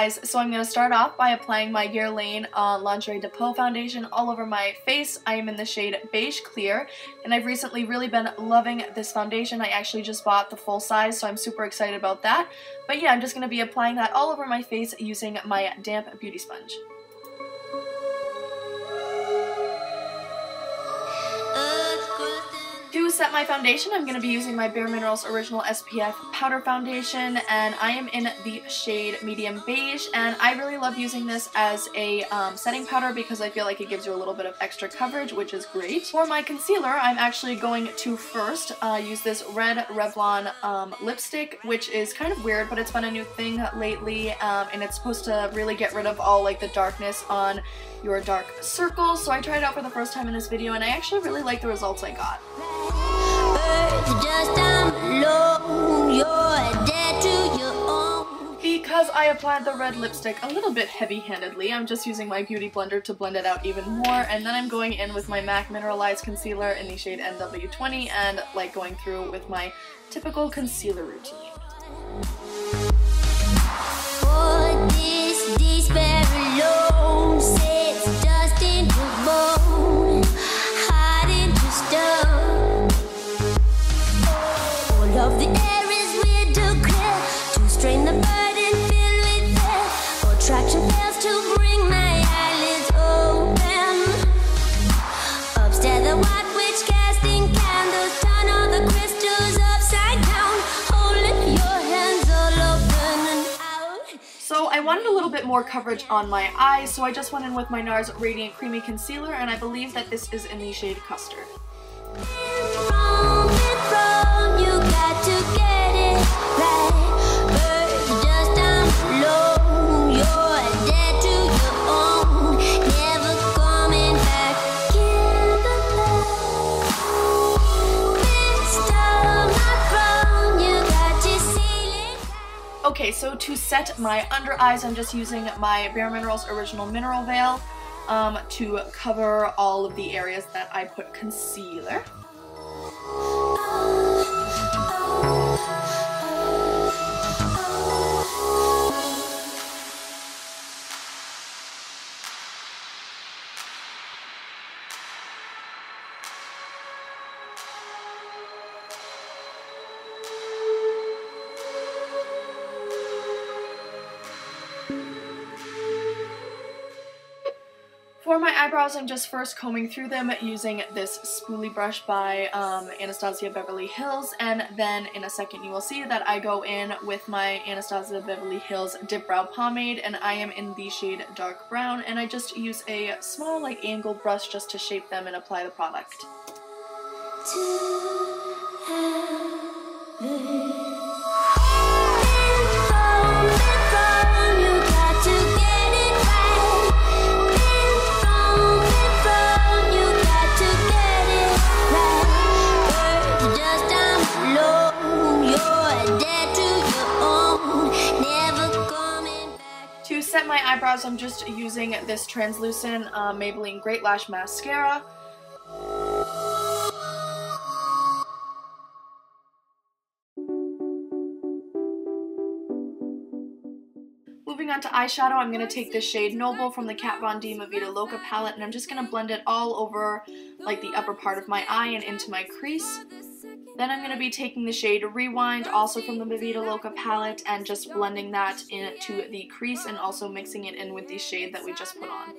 eyes. So I'm going to start off by applying my Guerlain uh, Lingerie De Peau foundation all over my face. I am in the shade Beige Clear, and I've recently really been loving this foundation. I actually just bought the full size, so I'm super excited about that. But yeah, I'm just going to be applying that all over my face using my damp beauty sponge. Set my foundation, I'm going to be using my Bare Minerals Original SPF Powder Foundation, and I am in the shade Medium Beige, and I really love using this as a um, setting powder because I feel like it gives you a little bit of extra coverage, which is great. For my concealer, I'm actually going to first uh, use this red Revlon um, lipstick, which is kind of weird, but it's been a new thing lately, um, and it's supposed to really get rid of all like the darkness on your dark circles. So I tried it out for the first time in this video, and I actually really like the results I got. Because I applied the red lipstick a little bit heavy-handedly, I'm just using my Beauty Blender to blend it out even more, and then I'm going in with my MAC Mineralized Concealer in the shade NW20 and like going through with my typical concealer routine. I wanted a little bit more coverage on my eyes, so I just went in with my NARS Radiant Creamy Concealer, and I believe that this is in the shade Custard. Okay, so to set my under eyes, I'm just using my Bare Minerals Original Mineral Veil um, to cover all of the areas that I put concealer. Eyebrows, I'm just first combing through them using this spoolie brush by um, Anastasia Beverly Hills, and then in a second you will see that I go in with my Anastasia Beverly Hills Dip Brow Pomade, and I am in the shade Dark Brown, and I just use a small like angled brush just to shape them and apply the product. I'm just using this translucent uh, Maybelline Great Lash Mascara. Moving on to eyeshadow, I'm going to take the shade Noble from the Kat Von D Mi Vida Loca palette, and I'm just going to blend it all over like the upper part of my eye and into my crease. Then I'm going to be taking the shade Rewind, also from the Mi Vida Loca palette, and just blending that into the crease and also mixing it in with the shade that we just put on.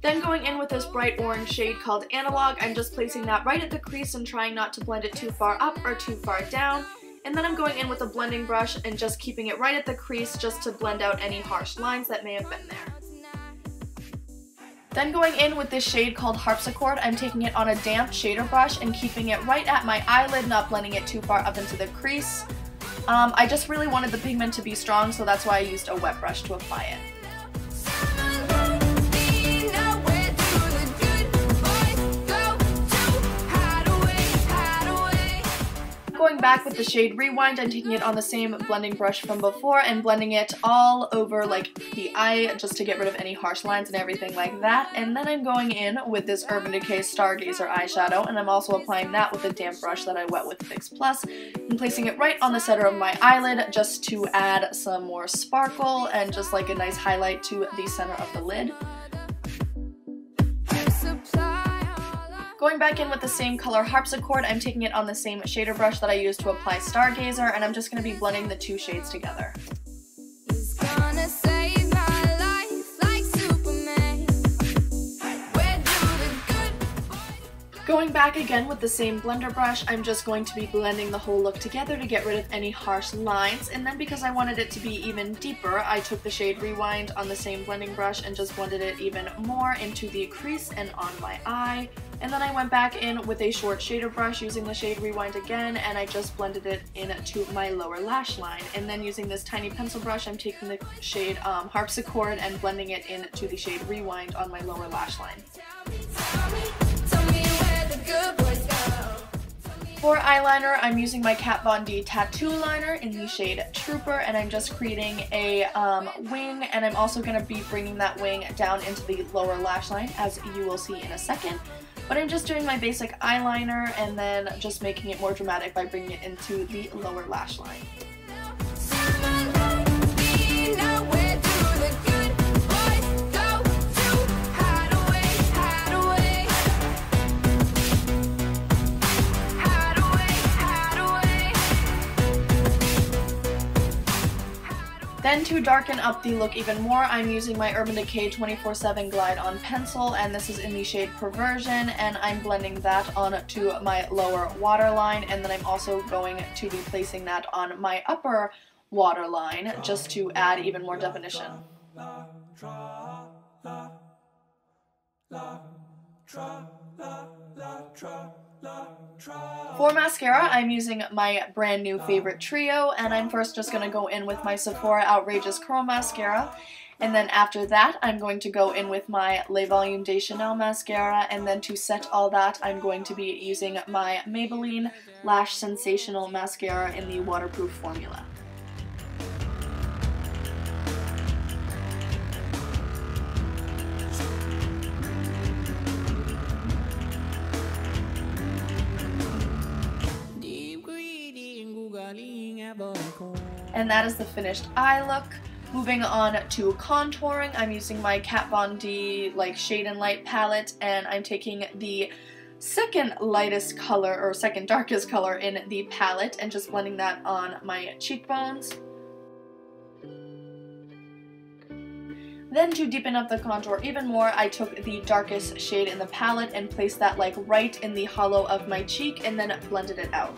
Then going in with this bright orange shade called Analog, I'm just placing that right at the crease and trying not to blend it too far up or too far down. And then I'm going in with a blending brush and just keeping it right at the crease just to blend out any harsh lines that may have been there. Then going in with this shade called Harpsichord, I'm taking it on a damp shader brush and keeping it right at my eyelid, not blending it too far up into the crease. Um, I just really wanted the pigment to be strong, so that's why I used a wet brush to apply it. Going back with the shade Rewind and taking it on the same blending brush from before and blending it all over like the eye just to get rid of any harsh lines and everything like that. And then I'm going in with this Urban Decay Stargazer eyeshadow and I'm also applying that with a damp brush that I wet with Fix Plus and placing it right on the center of my eyelid just to add some more sparkle and just like a nice highlight to the center of the lid. Going back in with the same color harpsichord, I'm taking it on the same shader brush that I used to apply Stargazer, and I'm just going to be blending the two shades together. Going back again with the same blender brush, I'm just going to be blending the whole look together to get rid of any harsh lines. And then because I wanted it to be even deeper, I took the shade Rewind on the same blending brush and just blended it even more into the crease and on my eye. And then I went back in with a short shader brush using the shade Rewind again and I just blended it into my lower lash line. And then using this tiny pencil brush, I'm taking the shade um, Harpsichord and blending it into the shade Rewind on my lower lash line. For eyeliner, I'm using my Kat Von D Tattoo Liner in the shade Trooper, and I'm just creating a um, wing, and I'm also going to be bringing that wing down into the lower lash line, as you will see in a second. But I'm just doing my basic eyeliner, and then just making it more dramatic by bringing it into the lower lash line. Then to darken up the look even more, I'm using my Urban Decay 24-7 Glide on pencil, and this is in the shade Perversion, and I'm blending that onto my lower waterline, and then I'm also going to be placing that on my upper waterline, just to add even more definition. For mascara, I'm using my brand new favorite trio, and I'm first just going to go in with my Sephora Outrageous Curl Mascara. And then after that, I'm going to go in with my Le Volume de Chanel mascara, and then to set all that, I'm going to be using my Maybelline Lash Sensational Mascara in the waterproof formula. And that is the finished eye look. Moving on to contouring, I'm using my Kat Von D like Shade and Light palette and I'm taking the second lightest color or second darkest color in the palette and just blending that on my cheekbones. Then to deepen up the contour even more, I took the darkest shade in the palette and placed that like right in the hollow of my cheek and then blended it out.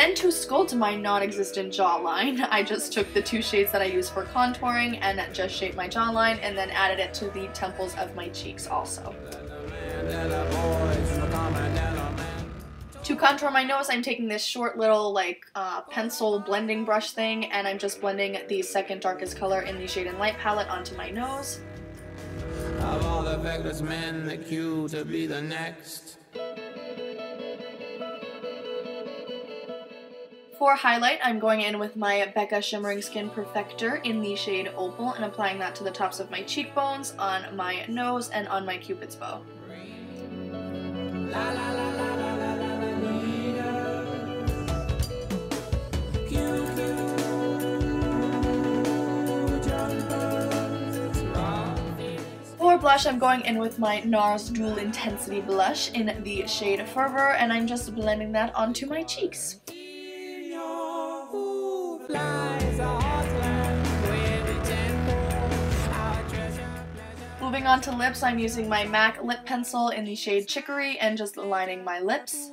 Then to sculpt my non-existent jawline, I just took the two shades that I use for contouring and just shaped my jawline and then added it to the temples of my cheeks also. To contour my nose, I'm taking this short little like uh, pencil blending brush thing and I'm just blending the second darkest color in the Shade and Light palette onto my nose. Of all the men, the cue to be the next. For highlight, I'm going in with my Becca Shimmering Skin Perfector in the shade Opal and applying that to the tops of my cheekbones, on my nose, and on my cupid's bow. For blush, I'm going in with my NARS Dual Intensity Blush in the shade Fervor, and I'm just blending that onto my cheeks. Moving on to lips, I'm using my MAC lip pencil in the shade Chicory and just lining my lips.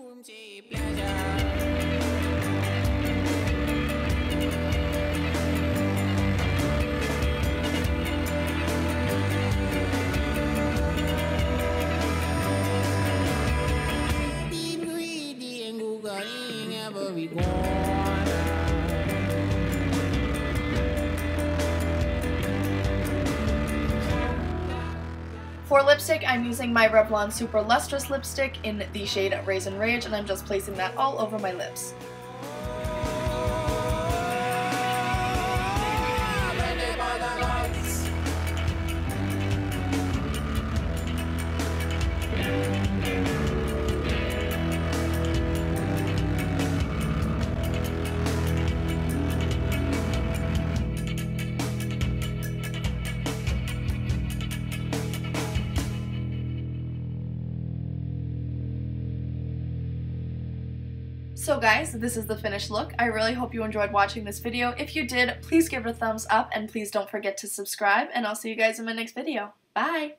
For lipstick, I'm using my Revlon Super Lustrous lipstick in the shade Raisin Rage, and I'm just placing that all over my lips. So guys, this is the finished look. I really hope you enjoyed watching this video. If you did, please give it a thumbs up and please don't forget to subscribe and I'll see you guys in my next video. Bye!